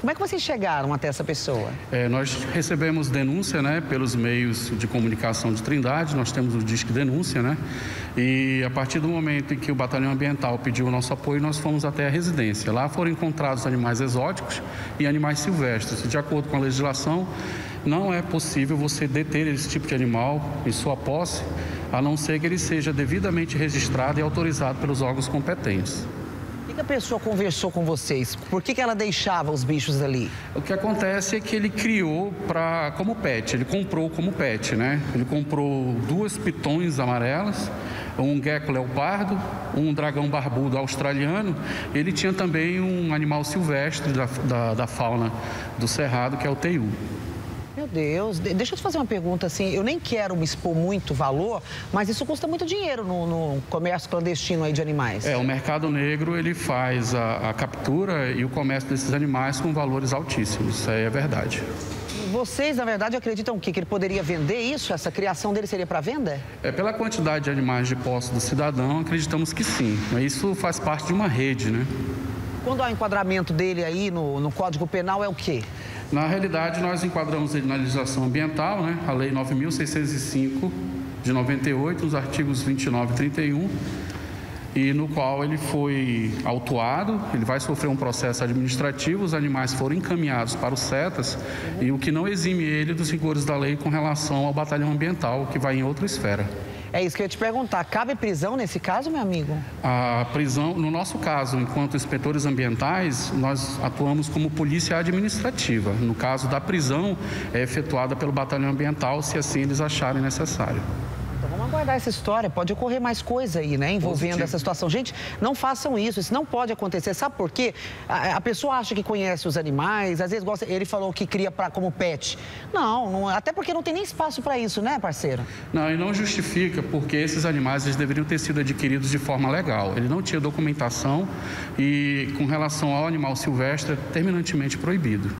Como é que vocês chegaram até essa pessoa? É, nós recebemos denúncia né, pelos meios de comunicação de Trindade, nós temos o Disque Denúncia, né? E a partir do momento em que o Batalhão Ambiental pediu o nosso apoio, nós fomos até a residência. Lá foram encontrados animais exóticos e animais silvestres. De acordo com a legislação, não é possível você deter esse tipo de animal em sua posse, a não ser que ele seja devidamente registrado e autorizado pelos órgãos competentes que a pessoa conversou com vocês? Por que, que ela deixava os bichos ali? O que acontece é que ele criou para como pet, ele comprou como pet, né? Ele comprou duas pitões amarelas, um gecko leopardo, um dragão barbudo australiano. Ele tinha também um animal silvestre da, da, da fauna do cerrado, que é o teiu. Deus, deixa eu te fazer uma pergunta assim. Eu nem quero me expor muito valor, mas isso custa muito dinheiro no, no comércio clandestino aí de animais. É, o mercado negro ele faz a, a captura e o comércio desses animais com valores altíssimos. Isso aí é verdade. Vocês, na verdade, acreditam o quê? Que ele poderia vender isso? Essa criação dele seria para venda? É, pela quantidade de animais de posse do cidadão, acreditamos que sim. Mas isso faz parte de uma rede, né? Quando há o enquadramento dele aí no, no Código Penal, é o quê? Na realidade, nós enquadramos ele na legislação ambiental, né? a Lei 9.605 de 98, os artigos 29 e 31, e no qual ele foi autuado, ele vai sofrer um processo administrativo, os animais foram encaminhados para os CETAS, e o que não exime ele dos rigores da lei com relação ao batalhão ambiental, que vai em outra esfera. É isso que eu ia te perguntar. Cabe prisão nesse caso, meu amigo? A prisão, no nosso caso, enquanto inspetores ambientais, nós atuamos como polícia administrativa. No caso da prisão, é efetuada pelo batalhão ambiental, se assim eles acharem necessário aguardar essa história. Pode ocorrer mais coisa aí, né? Envolvendo Positivo. essa situação. Gente, não façam isso. Isso não pode acontecer. Sabe por quê? A, a, pessoa acha que conhece os animais, às vezes gosta. Ele falou que cria pra, como pet. Não, não até porque não tem nem espaço para isso, né, parceiro? Não, e não justifica, porque esses animais eles deveriam ter sido adquiridos de forma legal. Ele não tinha documentação e, com relação ao animal silvestre, é terminantemente proibido.